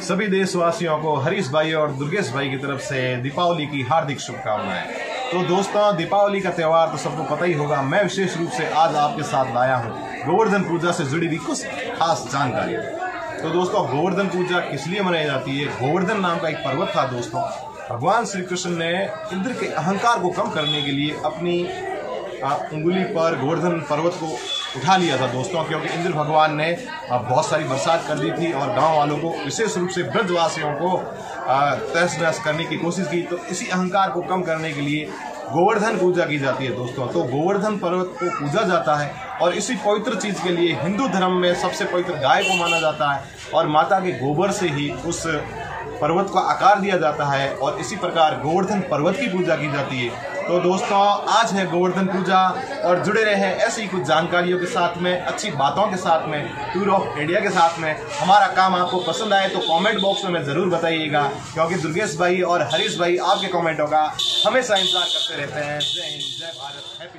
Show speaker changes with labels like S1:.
S1: सभी देशवासियों को हरीश भाई और दुर्गेश भाई की तरफ़ से दीपावली की हार्दिक शुभकामनाएँ। तो दोस्तों, दीपावली का त्यौहार तो सबको पता ही होगा। मैं विशेष रूप से आज आपके साथ लाया हूँ गोवर्धन पूजा से जुड़ी हुई कुछ खास जानकारी। तो दोस्तों, गोवर्धन पूजा किस लिए मनाई जाती है? गोवर्धन नाम का एक पर्वत था दोस्तों। भगवान श्री कृष्ण ने इंद्र के अहंकार को कम करने के लिए अपनी उंगली पर गोवर्धन पर्वत को उठा लिया था दोस्तों, क्योंकि इंद्र भगवान ने बहुत सारी बरसात कर दी थी और गाँव वालों को, विशेष रूप से वृद्धवासियों को तहस नहस करने की कोशिश की। तो इसी अहंकार को कम करने के लिए गोवर्धन पूजा की जाती है दोस्तों। तो गोवर्धन पर्वत को पूजा जाता है और इसी पवित्र चीज़ के लिए हिंदू धर्म में सबसे पवित्र गाय को माना जाता है और माता के गोबर से ही उस पर्वत को आकार दिया जाता है और इसी प्रकार गोवर्धन पर्वत की पूजा की जाती है। तो दोस्तों, आज है गोवर्धन पूजा और जुड़े रहे हैं ऐसी कुछ जानकारियों के साथ में, अच्छी बातों के साथ में, टूर ऑफ़ इंडिया के साथ में। हमारा काम आपको पसंद आए तो कमेंट बॉक्स में ज़रूर बताइएगा, क्योंकि दुर्गेश भाई और हरीश भाई आपके कमेंटों का हमेशा इंतज़ार करते रहते हैं। जय हिंद, जय भारत हैप्पी